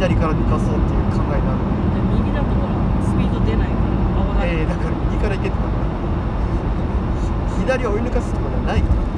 左から抜かそうっていう考えになる右だとほらスピード出ないから危ない。えー、だから右から行けってなる左を追い抜かすところはない。から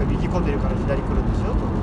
ろ右混んでるから左来るんでしょ？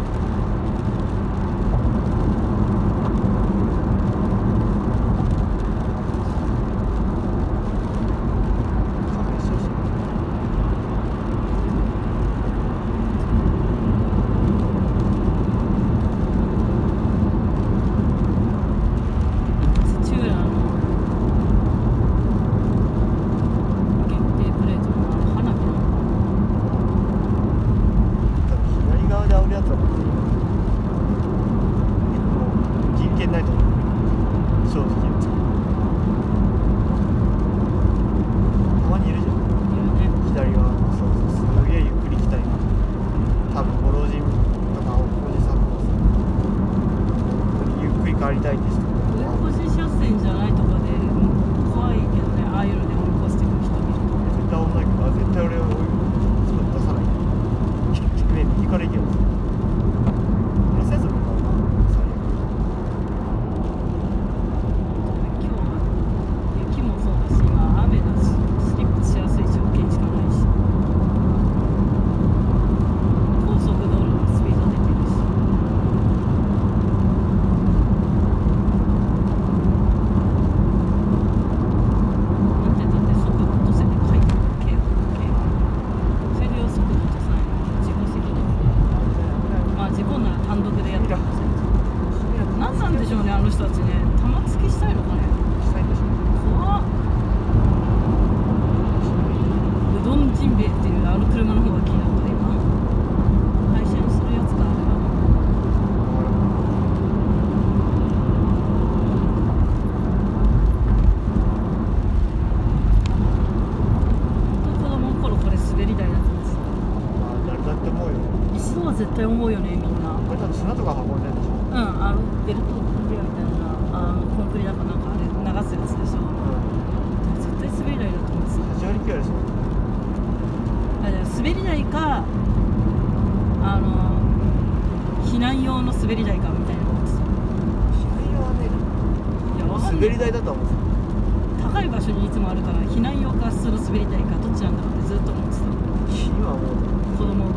対俺を追い出さない。ね、右かれ行けよ。絶対思うよねみんな。これ多分砂とか運んでるでしょ。うんあのベルトフレアみたいなあのコンクリだかなんかあれ流すやつでしょ、うん、絶対滑り台だと思う。んですよ非常に嫌ですよ。あじゃ滑り台かあの避難用の滑り台かみたいなことで避難用はねいや滑り台だと思うんですよ高い場所にいつもあるから避難用か普通の滑り台かどっちなんだろうってずっと思ってた。今はもう。子供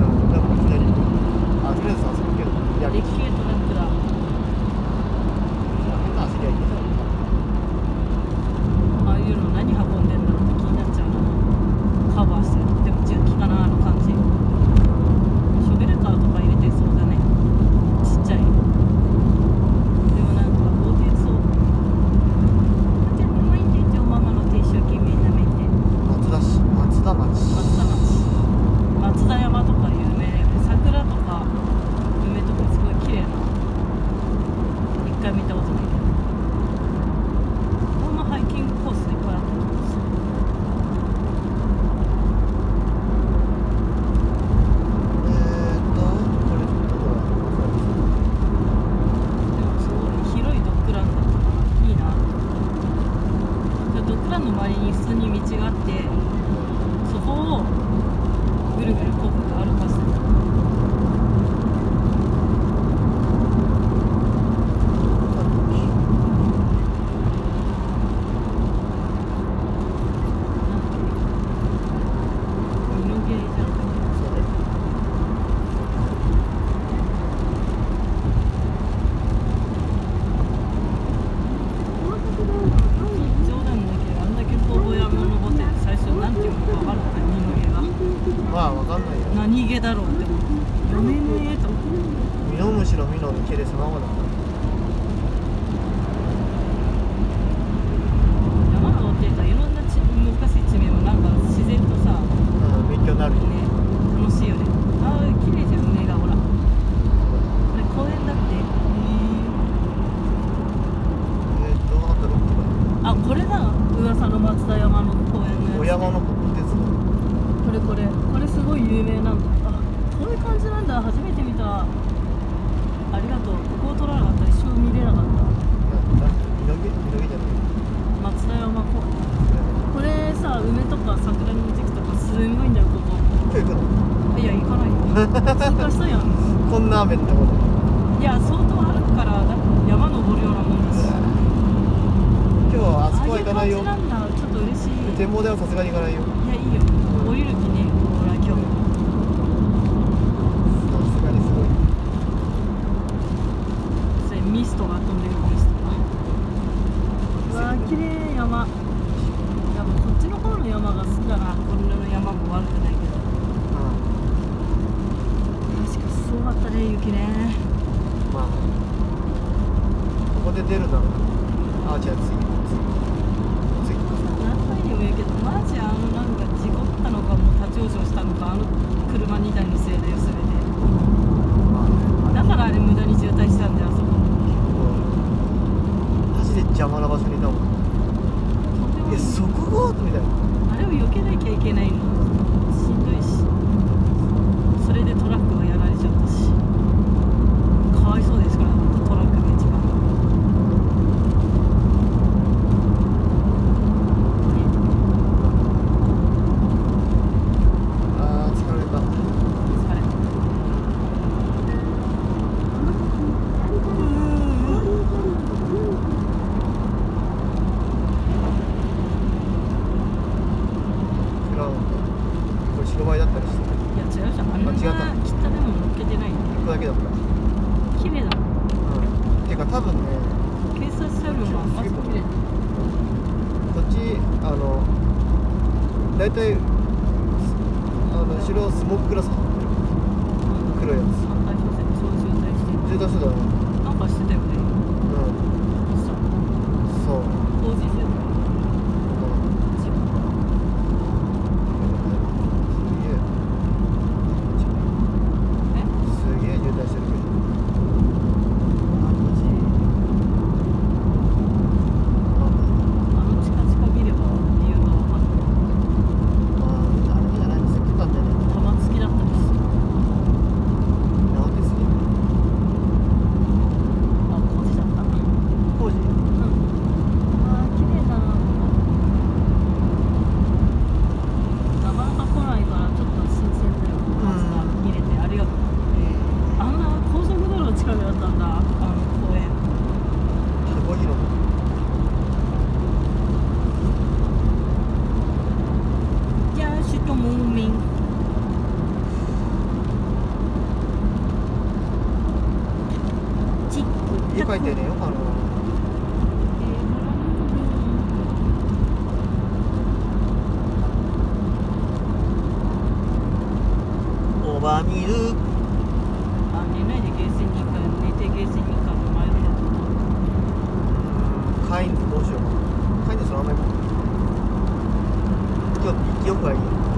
でっけえトラックだ。ありがとう。ここを撮らなかったら一生見れなかった。松田山公園これさ梅とか桜の時期とかすんごいんだよここ。いや行かないよ。通過したやん。こんな雨ってこと。いや相当歩くからだ山登るようなもんだし。今日はあそこは行かないよ。ああいう感じなんだ。ちょっと嬉しい。展望台はさすがに行かないよ。いやいいよ。降りる気ねえよほら今日さすがにすごいそれミストが飛んでるミストがうわー綺麗山やっぱこっちの方の山が好きだなこんなの山も悪くないけど。確かすごかったね雪ね。うんまあここで出るな。らあじゃあ次次。次。何回にも言うけどマジあのなんか事故ったのかもう立ち往生したのかあの車2台のせいだよ全てまあだからあれ無駄に渋滞したんだよあそこマジで邪魔な場所にいたもんとんでもないえそこみたいなあれを避けなきゃいけないのしんどいしそれでトラックがやられちゃったしかわいそうですからトラックが一番あー疲れた疲れ違うこれ白バイだったりしていや違うじゃんあ違った切ったでも乗っけてないここだけだった綺麗だうんてか多分ね警察車両がまず綺麗こっちあの大体あの後ろスモークグラス。黒いやつ反対車線そう。渋滞して渋滞してたね。なんかしてたよね。うん。そう。工事渋滞って書いてる。よあのオーバーミルあ寝ないでゲーセンに行く寝てゲーセンに行くか迷カインどうしようかカインそのまま行う今日行きよくはいい